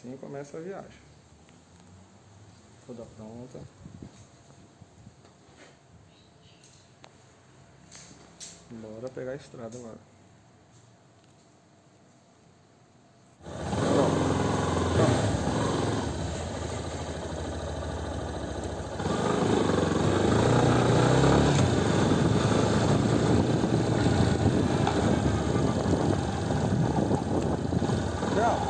assim começa a viagem. Toda pronta. Bora pegar a estrada agora. Girl.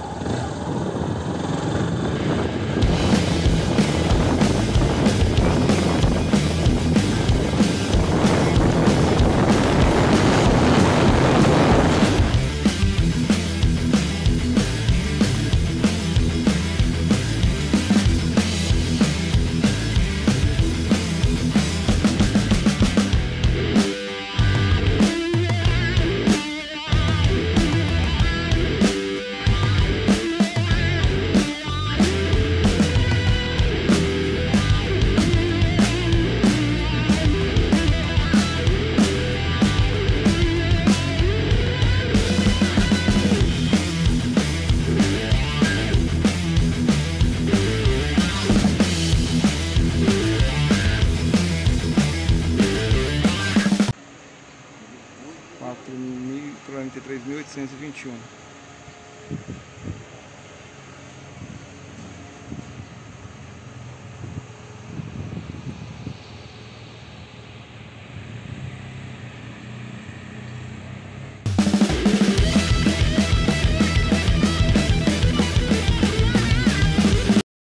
4.043.821.